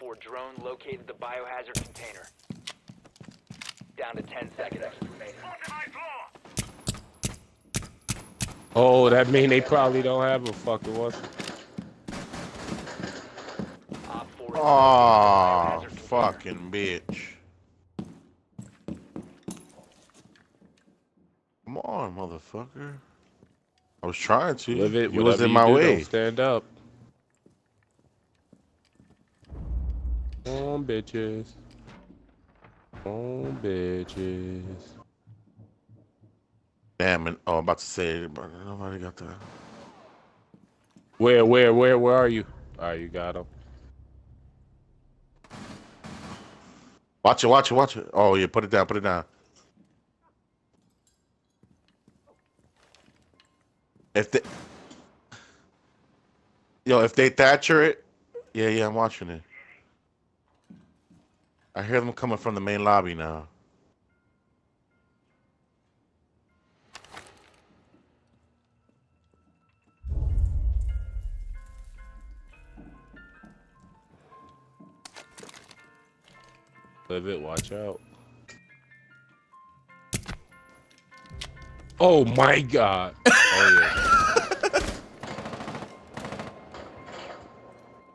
4 drone located the biohazard container. Down to 10 seconds. Oh, that mean they probably don't have a fucking one. Op 4 is Oh, located the fucking bitch. Come on, motherfucker. I was trying to. Livid. You was in you my do, way. Stand up. On, bitches. On, bitches. Damn it. Oh, I'm about to say it, but nobody got that. Where, where, where, where are you? All right, you got him. Watch it, watch it, watch it. Oh, yeah, put it down, put it down. If they. Yo, if they Thatcher it. Yeah, yeah, I'm watching it. I hear them coming from the main lobby now. Livid. Watch out. Oh my god. Oh yeah.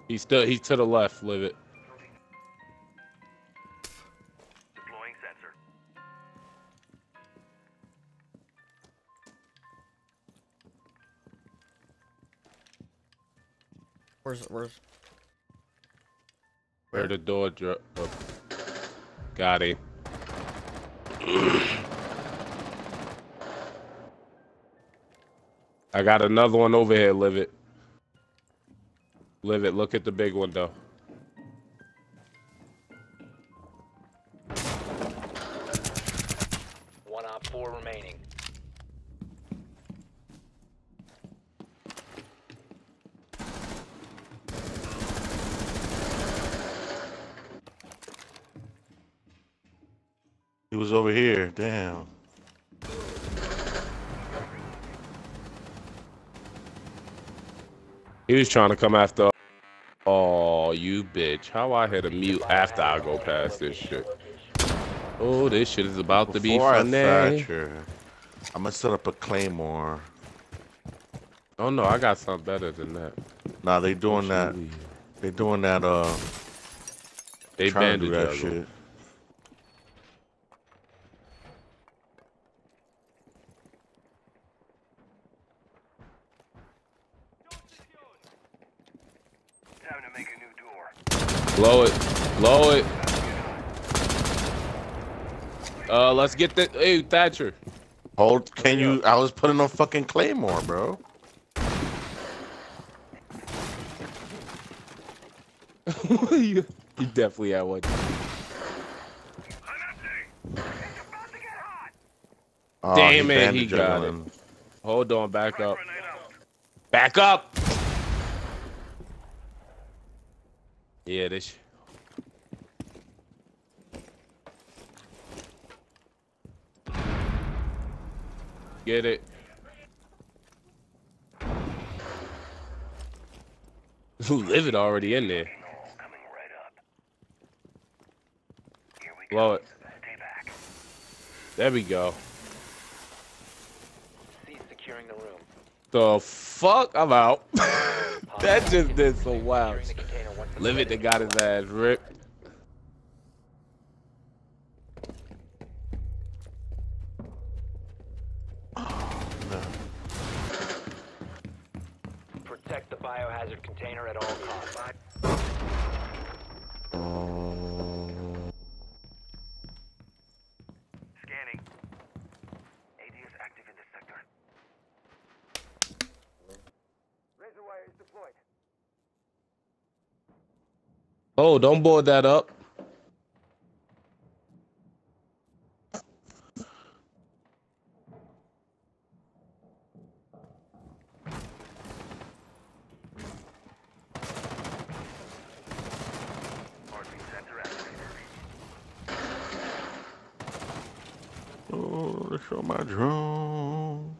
he's still. He's to the left. Livid. Where's where's Where the door drop? Oh. Got him. I got another one over here. Livid. Live it. Look at the big one though. One Op 4 remaining. Was over here. Damn. He was trying to come after. Oh, you bitch! How I hit a mute after I go past this shit? Oh, this shit is about to be Before funny. Thatcher, I'm gonna set up a claymore. Oh no, I got something better than that. Nah, they doing that. They doing that. Uh, They to banded do that shit. Time to make a new door. Blow it. Blow it. Uh, let's get the. Hey, Thatcher. Hold. Can you? I was putting on fucking claymore, bro. you, you definitely had one. Oh, Damn it, he got juggling. Hold on, back up. Back up. Yeah, this. Get it. Livid already in there. Blow it. There we go. The fuck? I'm out. that just did so wild. Ready. they got his ass ripped. Protect the biohazard container at all costs. Oh, don't board that up. Oh, show my drone.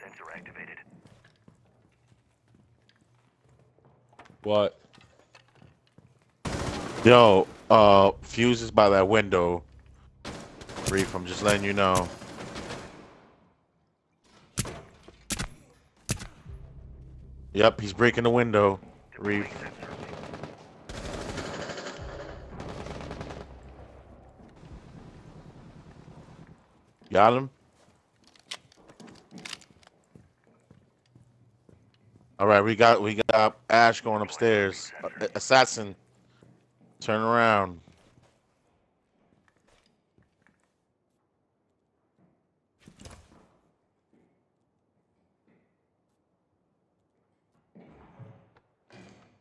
Sensor activated. What? Yo, uh, Fuse is by that window. Reef, I'm just letting you know. Yep, he's breaking the window. Reef. Got him? All right, we got we got Ash going upstairs. Uh, Assassin, turn around.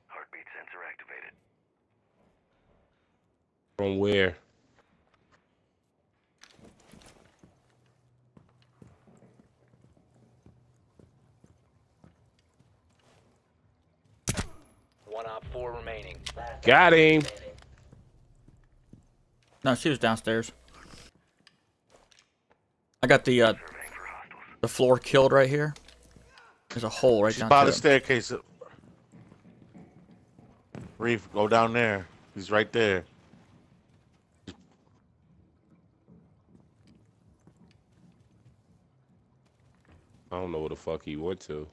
Heartbeat sensor activated. From where? One op four remaining. Got him. No, she was downstairs. I got the uh, Surveying for hostiles. the floor killed right here. There's a hole right She's down by the it. staircase. Reef, go down there. He's right there. I don't know where the fuck he went to.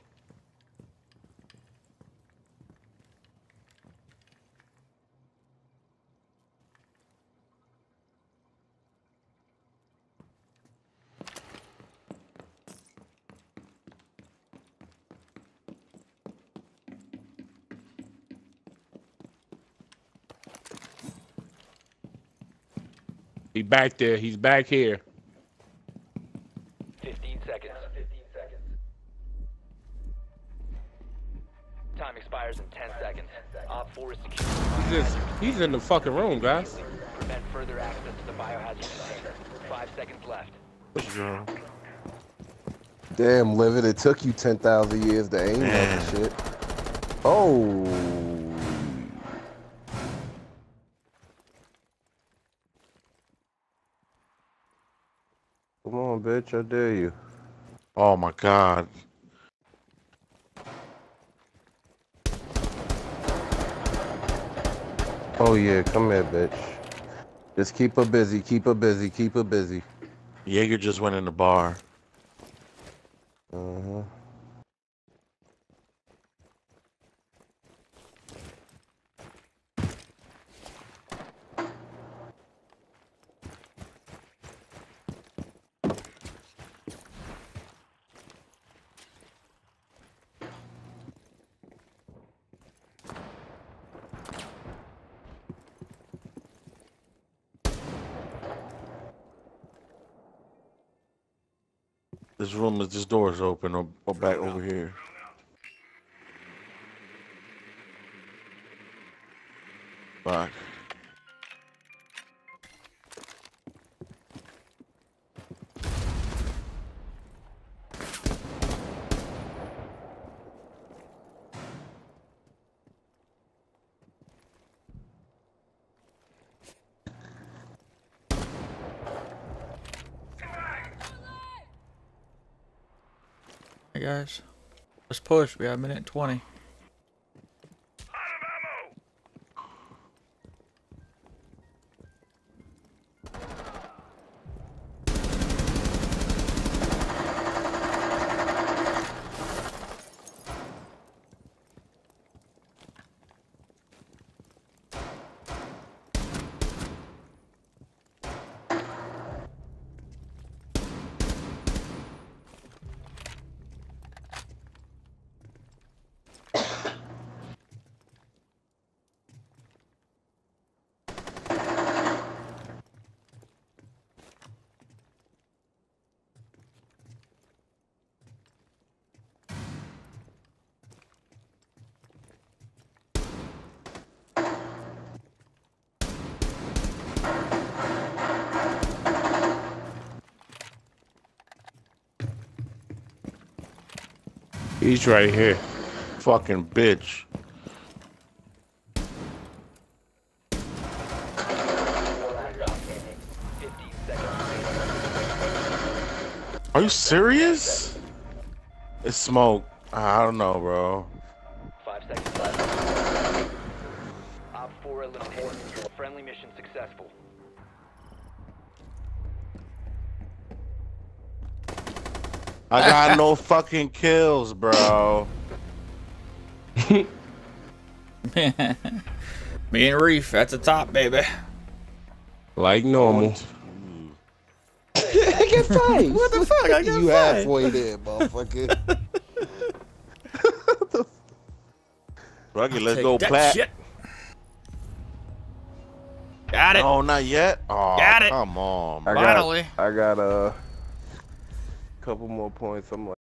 He back there. He's back here. 15 seconds. 15 seconds. Time expires in 10 seconds. Op 4 is secure. He's just he's in the fucking room, guys. Prevent further access to the biohazard container. Five seconds left. Girl. Damn, Livid, it took you 10,000 years to aim that shit. Oh. Come on, bitch, I dare you. Oh my god. Oh, yeah, come here, bitch. Just keep her busy, keep her busy, keep her busy. Jaeger just went in the bar. Uh-huh. This room is this door is open or, or back over here. Fuck. Guys, let's push. We have a minute and 20. He's right here. Fucking bitch. Are you serious? It's smoke. I don't know, bro. I got no fucking kills, bro. Me and Reef at the top, baby. Like normal. I get five. What the fuck? I got you five. halfway there, motherfucker. Ruggy, let's go that plat. shit. Got it. No, not yet. Oh, Got it. come on. I got, Finally. I got a couple more points. I'm like.